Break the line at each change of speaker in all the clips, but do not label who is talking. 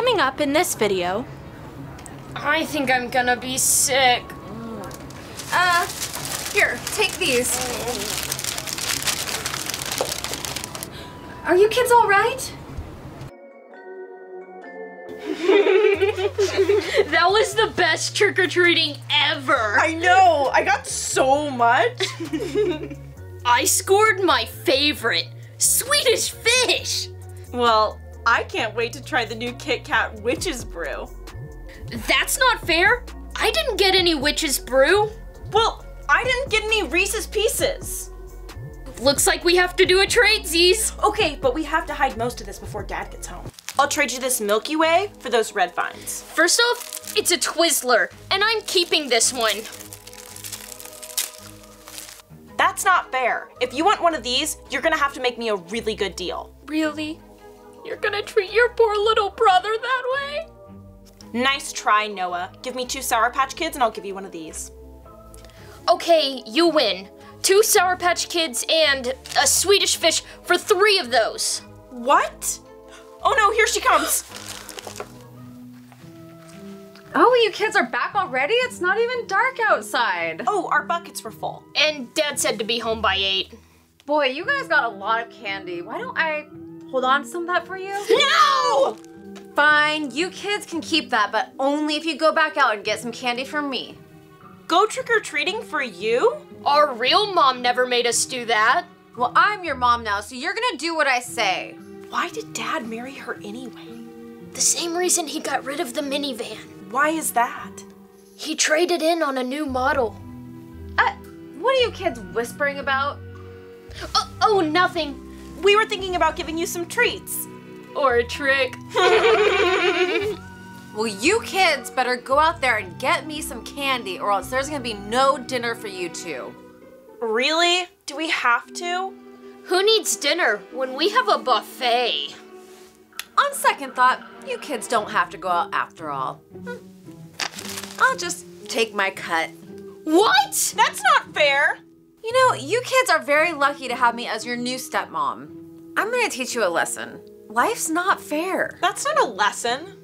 Coming up in this video,
I think I'm gonna be sick.
Uh, here, take these. Are you kids all right?
That was the best trick or treating ever.
I know. I got so much.
I scored my favorite Swedish fish.
well, I can't wait to try the new Kit Kat Witch's Brew.
That's not fair. I didn't get any witch's brew.
Well, I didn't get any Reese's Pieces.
Looks like we have to do a tradesies.
Okay, but we have to hide most of this before Dad gets home. I'll trade you this Milky Way for those red vines.
First off, it's a Twizzler, and I'm keeping this one.
That's not fair. If you want one of these, you're gonna have to make me a really good deal.
Really? You're gonna treat your poor little brother that way?
Nice try, Noah. Give me two Sour Patch Kids and I'll give you one of these.
Okay, you win. Two Sour Patch Kids and a Swedish fish for three of those.
What? Oh no, here she comes.
Oh, you kids are back already? It's not even dark outside.
Oh, our buckets were full.
And Dad said to be home by eight.
Boy, you guys got a lot of candy. Why don't I hold on to some of that for you?
No!
Fine, you kids can keep that, but only if you go back out and get some candy from me.
Go trick or treating for you?
Our real mom never made us do that.
Well, I'm your mom now, so you're gonna do what I say.
Why did Dad marry her anyway?
The same reason he got rid of the minivan.
Why is that?
He traded in on a new model.
Uh, what are you kids whispering about?
Oh, oh nothing.
We were thinking about giving you some treats.
Or a trick.
Well, you kids better go out there and get me some candy, or else there's gonna be no dinner for you two.
Really? Do we have to?
Who needs dinner when we have a buffet?
On second thought, you kids don't have to go out after all. Hmm. I'll just take my cut.
What?
That's not fair.
You know, you kids are very lucky to have me as your new stepmom. I'm gonna teach you a lesson. Life's not fair.
That's not a lesson.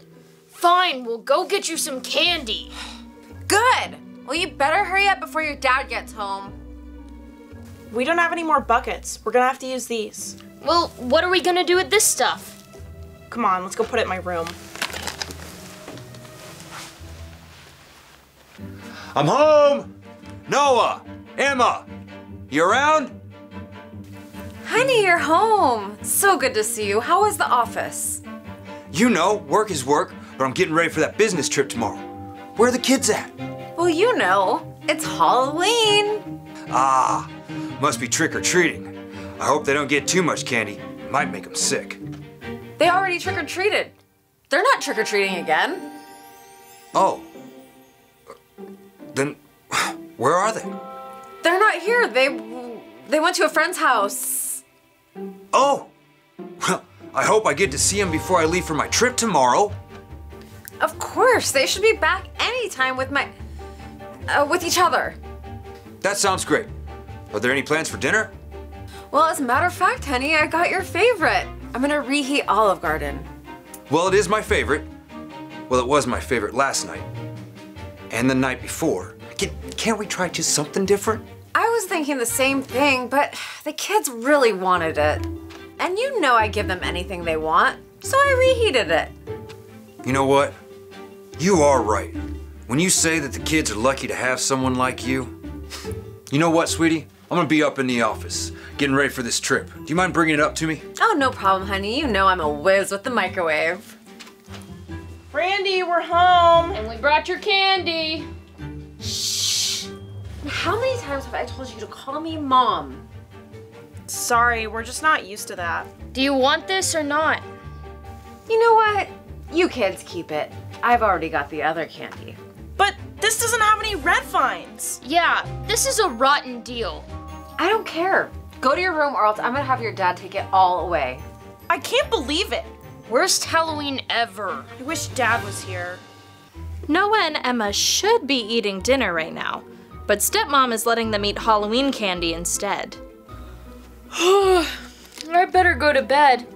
Fine, we'll go get you some candy.
Good! Well, you better hurry up before your dad gets home.
We don't have any more buckets. We're gonna have to use these.
Well, what are we gonna do with this stuff?
Come on, let's go put it in my room.
I'm home! Noah! Emma! You around?
Honey, you're home. So good to see you. How was the office?
You know, work is work, but I'm getting ready for that business trip tomorrow. Where are the kids at?
Well, you know, it's Halloween.
Ah, must be trick or treating. I hope they don't get too much candy. It might make them sick.
They already trick or treated. They're not trick or treating again.
Oh. Then, where are they?
They're not here. They they went to a friend's house.
Oh! Well, I hope I get to see them before I leave for my trip tomorrow.
Of course, they should be back anytime with my uh, with each other.
That sounds great. Are there any plans for dinner?
Well, as a matter of fact, honey, I got your favorite. I'm gonna reheat Olive Garden.
Well, it is my favorite. Well, it was my favorite last night. And the night before. Can, can't we try just something different?
I was thinking the same thing, but the kids really wanted it. And you know I give them anything they want, so I reheated it.
You know what? You are right. When you say that the kids are lucky to have someone like you. You know what, sweetie? I'm gonna be up in the office, getting ready for this trip. Do you mind bringing it up to me?
Oh, no problem, honey. You know I'm a whiz with the microwave.
Randy, we're home.
And we brought your candy. Shh.
How many times have I told you to call me mom?
Sorry, we're just not used to that.
Do you want this or not?
You know what? You kids keep it. I've already got the other candy.
But this doesn't have any red vines.
Yeah, this is a rotten deal.
I don't care. Go to your room or else I'm gonna have your dad take it all away.
I can't believe it.
Worst Halloween ever.
I wish Dad was here.
Noah and Emma should be eating dinner right now, but stepmom is letting them eat Halloween candy instead.
I better go to bed.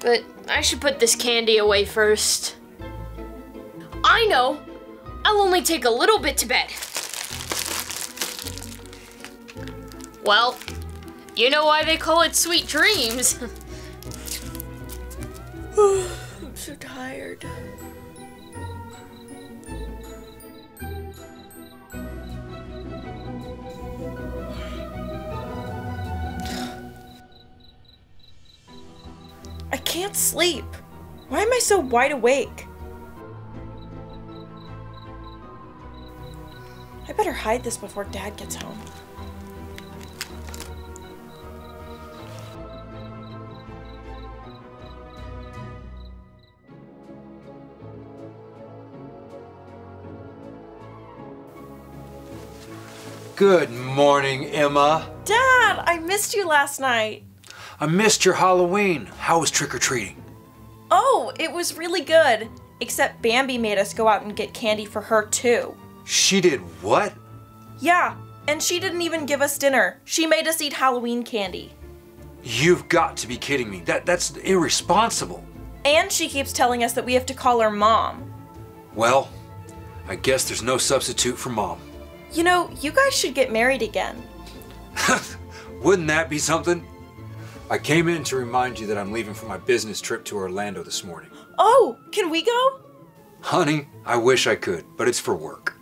But I should put this candy away first. I know. I'll only take a little bit to bed. Well, you know why they call it sweet dreams.
I'm so tired. I can't sleep. Why am I so wide awake? I better hide this before Dad gets home.
Good morning, Emma.
Dad, I missed you last night.
I missed your Halloween. How was trick or treating?
Oh, it was really good. Except Bambi made us go out and get candy for her too.
She did what?
Yeah, and she didn't even give us dinner. She made us eat Halloween candy.
You've got to be kidding me. That that's irresponsible.
And she keeps telling us that we have to call her mom.
Well, I guess there's no substitute for mom.
You know, you guys should get married again.
Wouldn't that be something? I came in to remind you that I'm leaving for my business trip to Orlando this morning.
Oh, can we go?
Honey, I wish I could, but it's for work.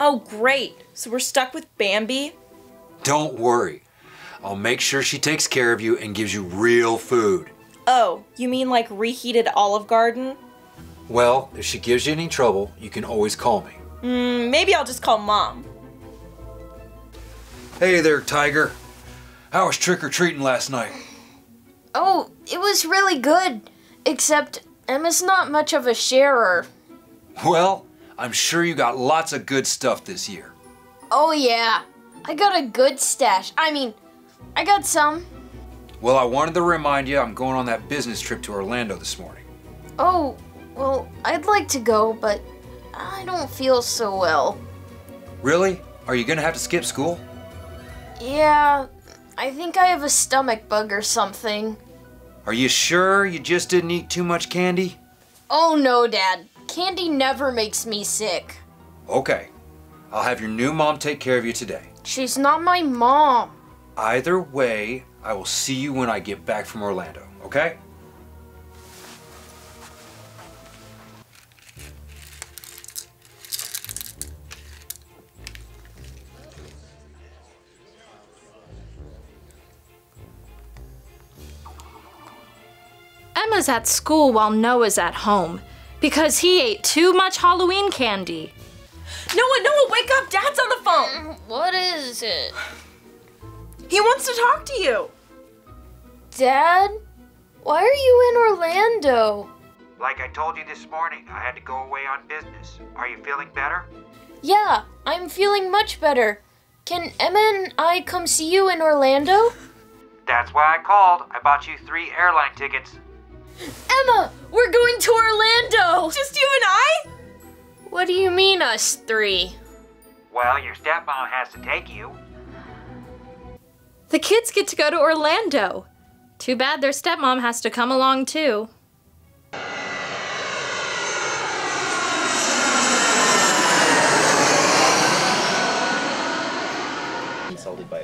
Oh, great. So we're stuck with Bambi?
Don't worry. I'll make sure she takes care of you and gives you real food.
Oh, you mean like reheated Olive Garden?
Well, if she gives you any trouble, you can always call me.
Mm, maybe I'll just call mom.
Hey there, Tiger. How was trick or treating last night?
oh, it was really good. Except Emma's not much of a sharer.
Well, I'm sure you got lots of good stuff this year.
Oh, yeah. I got a good stash. I mean, I got some.
Well, I wanted to remind you I'm going on that business trip to Orlando this morning.
Oh, well, I'd like to go, but I don't feel so well.
Really? Are you gonna have to skip school?
Yeah, I think I have a stomach bug or something.
Are you sure you just didn't eat too much candy?
Oh no, Dad. Candy never makes me sick.
Okay. I'll have your new mom take care of you today.
She's not my mom.
Either way, I will see you when I get back from Orlando, okay?
Emma's at school while Noah's at home because he ate too much Halloween candy.
Noah, Noah, wake up! Dad's on the phone!
Mm, what is it?
He wants to talk to you!
Dad? Why are you in Orlando?
Like I told you this morning, I had to go away on business. Are you feeling better?
Yeah, I'm feeling much better. Can Emma and I come see you in Orlando?
That's why I called. I bought you three airline tickets.
Emma, we're going to Orlando!
Just you and I?
What do you mean, us three?
Well, your stepmom has to take you.
The kids get to go to Orlando. Too bad their stepmom has to come along too.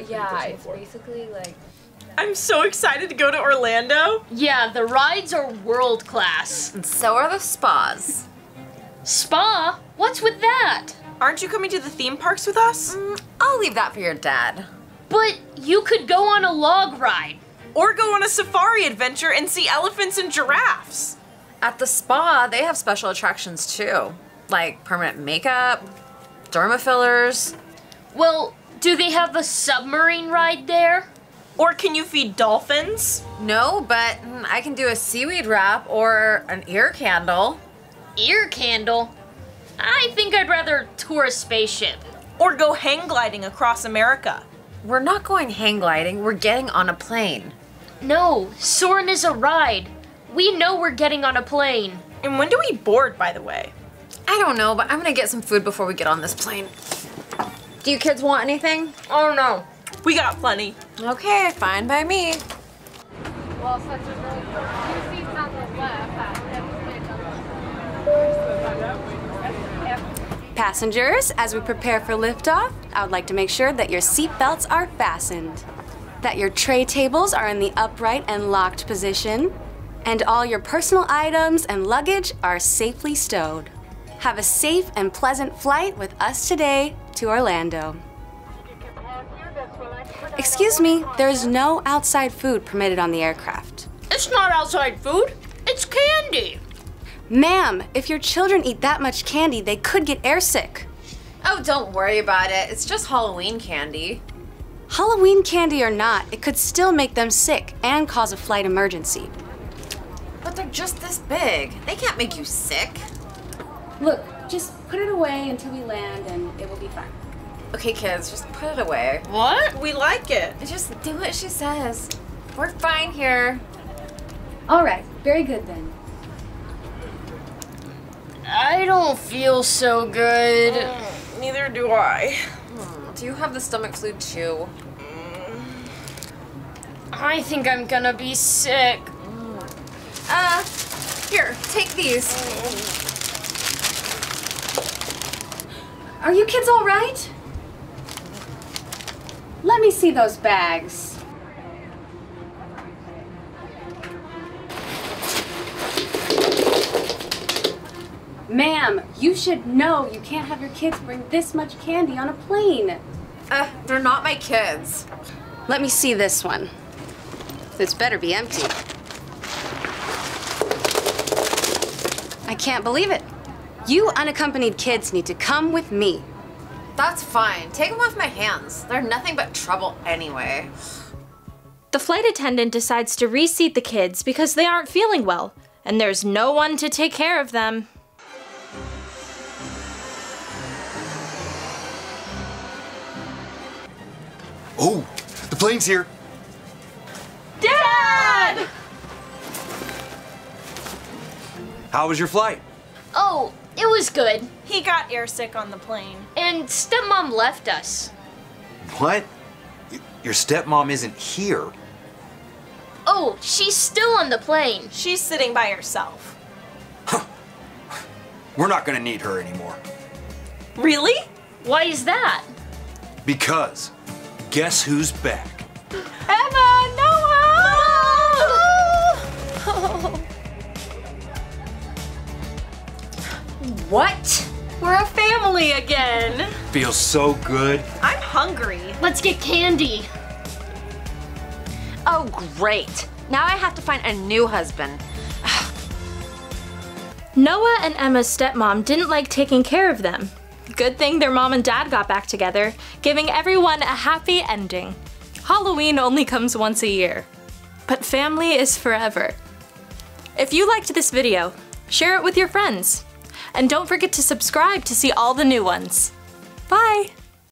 Yeah, it's basically like.
I'm so excited to go to Orlando.
Yeah, the rides are world class.
And so are the spas.
Spa? What's with that?
Aren't you coming to the theme parks with us?
Mm, I'll leave that for your dad.
But you could go on a log ride.
Or go on a safari adventure and see elephants and giraffes.
At the spa, they have special attractions too, like permanent makeup, derma fillers.
Well, do they have a submarine ride there?
Or can you feed dolphins?
No, but mm, I can do a seaweed wrap or an ear candle.
Ear candle? I think I'd rather tour a spaceship.
Or go hang gliding across America?
We're not going hang gliding, we're getting on a plane.
No, Soarin' is a ride. We know we're getting on a plane.
And when do we board, by the way?
I don't know, but I'm gonna get some food before we get on this plane. Do you kids want anything?
Oh no.
We got plenty.
Okay, fine by me.
Well, such a really two seats on the left. That definitely doesn't.
Passengers, as we prepare for liftoff, I would like to make sure that your seatbelts are fastened, that your tray tables are in the upright and locked position, and all your personal items and luggage are safely stowed. Have a safe and pleasant flight with us today to Orlando. Excuse me, there is no outside food permitted on the aircraft.
It's not outside food, it's candy.
Ma'am, if your children eat that much candy, they could get airsick.
Oh, don't worry about it. It's just Halloween candy.
Halloween candy or not, it could still make them sick and cause a flight emergency.
But they're just this big. They can't make you sick.
Look, just put it away until we land and it will be fine.
Okay, kids, just put it away.
What? We like it.
Just do what she says. We're fine here.
All right, very good then.
I don't feel so good.
Mm, neither do I.
Hmm, do you have the stomach flu too? Mm.
I think I'm gonna be sick. Mm.
Uh, here, take these.
Are you kids all right? Let me see those bags. Ma'am, you should know you can't have your kids bring this much candy on a plane.
Uh, they're not my kids.
Let me see this one. This better be empty. I can't believe it. You unaccompanied kids need to come with me.
That's fine. Take them off my hands. They're nothing but trouble anyway.
The flight attendant decides to reseat the kids because they aren't feeling well, and there's no one to take care of them.
Oh, the plane's here.
Dad!
How was your flight?
It was good.
He got airsick on the plane.
And stepmom left us.
What? Your stepmom isn't here.
Oh, she's still on the plane.
She's sitting by herself.
We're not gonna need her anymore.
Really?
Why is that?
Because guess who's back?
Emma,
What? We're a family again.
Feels so good.
I'm hungry.
Let's get candy.
Oh, great. Now I have to find a new husband.
Noah and Emma's stepmom didn't like taking care of them. Good thing their mom and dad got back together, giving everyone a happy ending. Halloween only comes once a year, but family is forever. If you liked this video, share it with your friends. And don't forget to subscribe to see all the new ones. Bye!